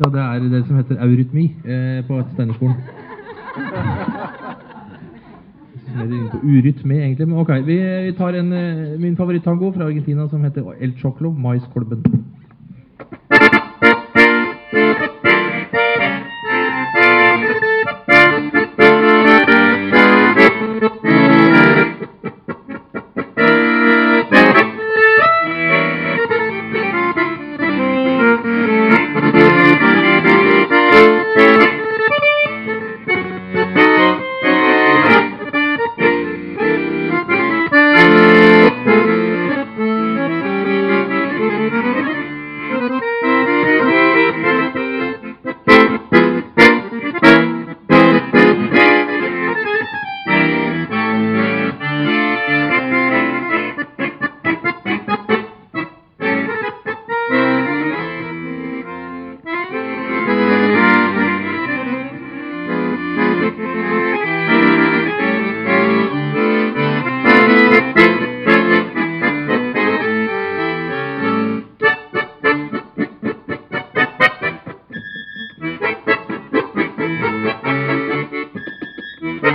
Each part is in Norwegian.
Ja, det er det som heter eurytmi eh, på Steinerskolen. Mer inne på urytmi, egentlig. Men ok, vi, vi tar en, eh, min favorittango fra Argentina som heter El Choclo, Maiskolben.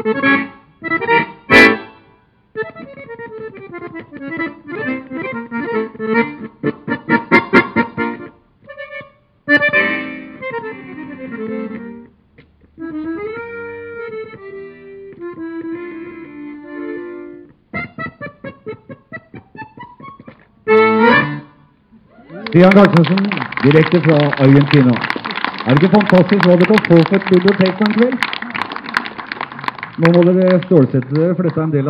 Stian Karstensen, direkte fra Argentina. Er det ikke fantastisk hva det kan få for et bibliotek på en kveld? Nå må dere stålsette dere, for dette er en del av